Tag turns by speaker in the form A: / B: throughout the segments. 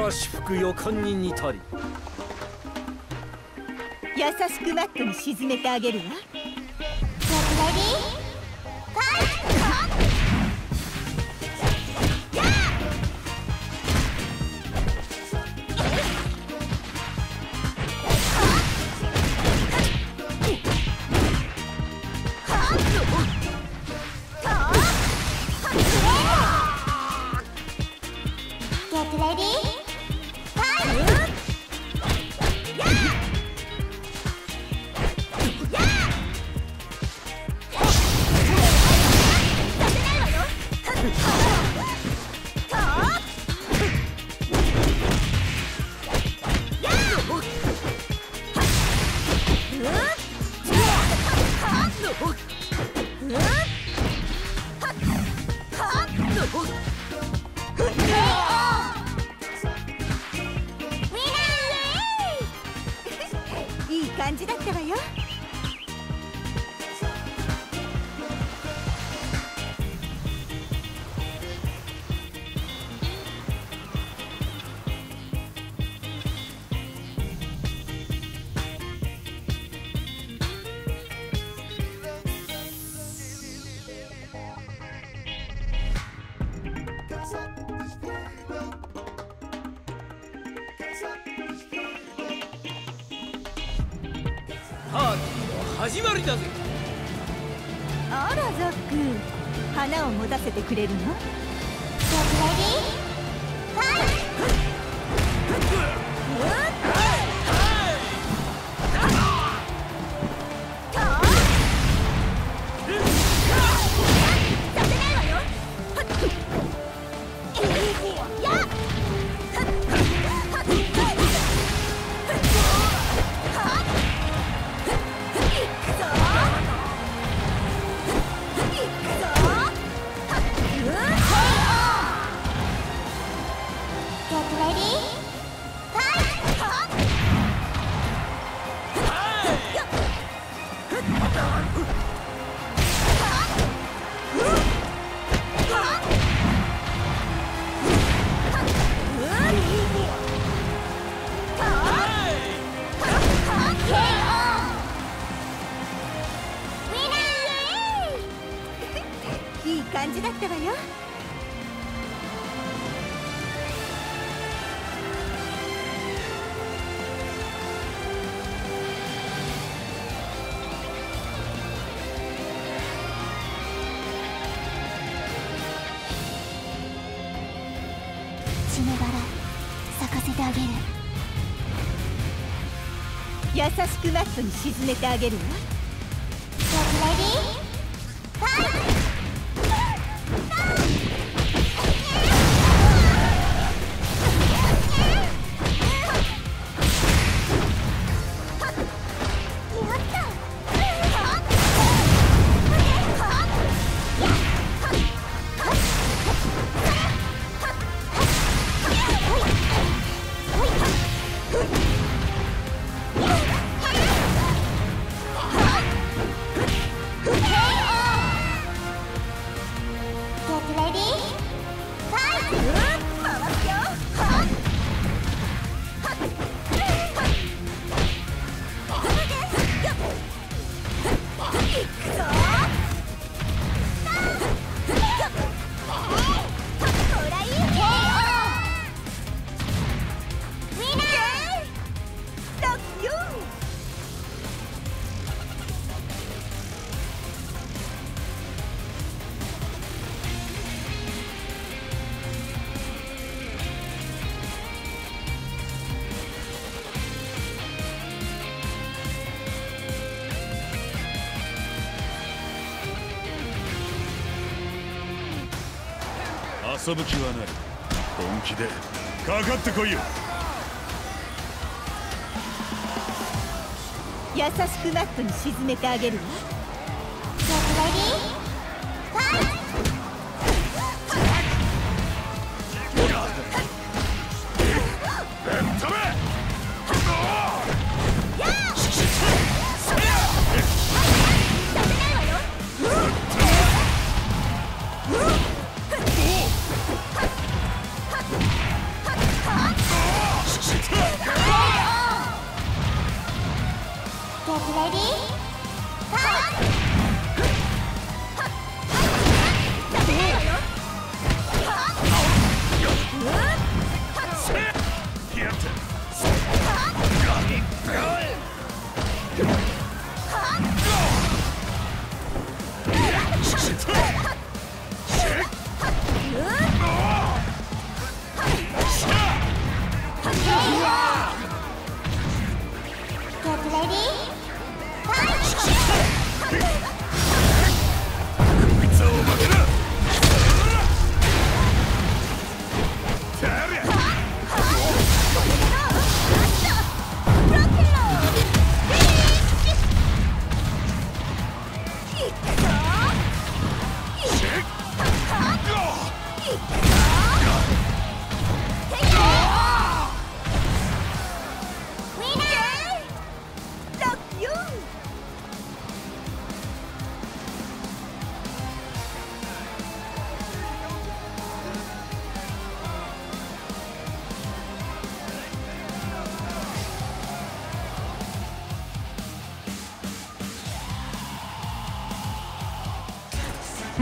A: 嵐吹く予感に似たり。
B: 優しくマットに沈めてあげるわ。いい感じだったわよ。
A: パーティーの始まりだぜ。
B: あらザック。花を持たせてくれるの？い
C: 血のバラ咲かせてあげる。
B: 優しくマットに沈めてあげるわ。ラ
D: 遊ぶ気はない。本気でかかってこいよ。
B: 優しくマットに沈めてあげるわ「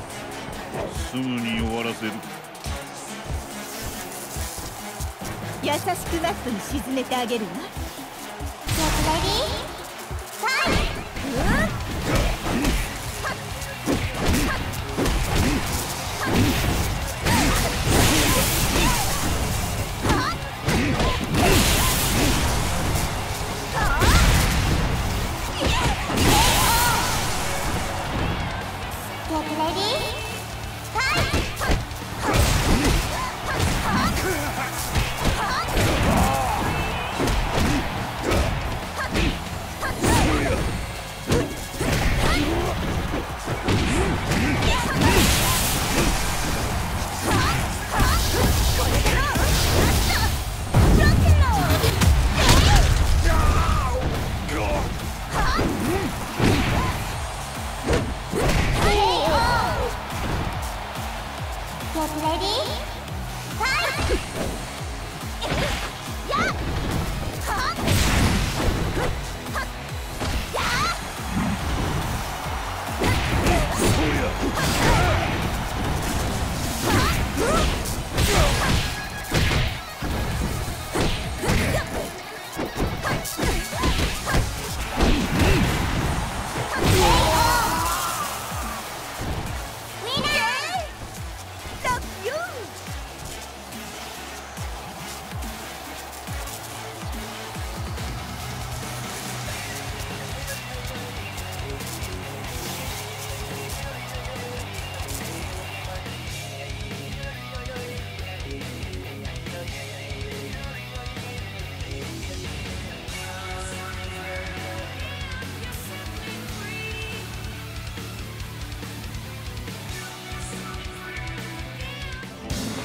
D: すぐに終わらせる。
B: 優しくマットに沈めてあげるわ。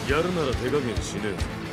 C: や
A: るなら手加減しねえ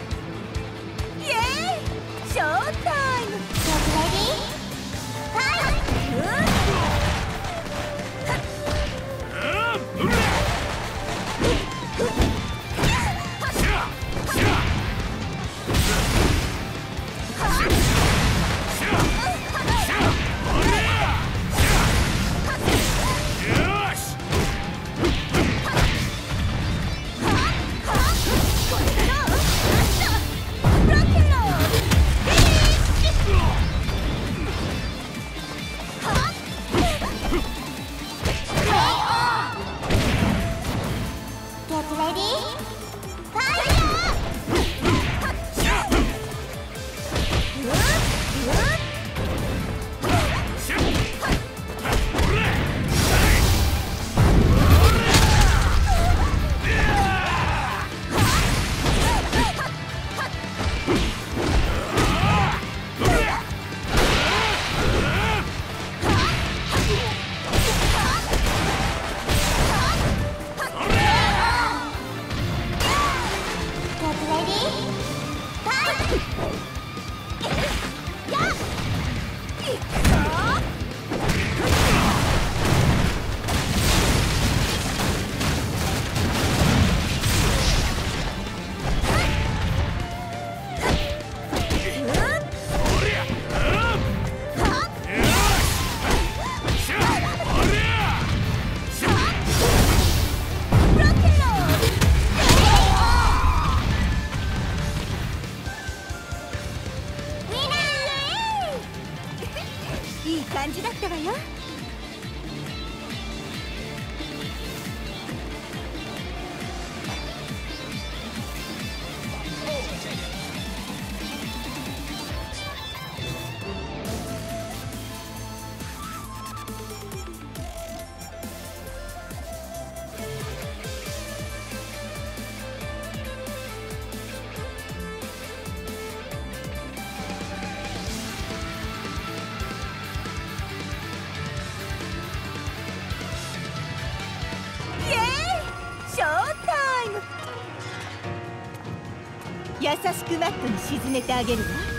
B: ス
C: クット
B: に沈めてあげるわ。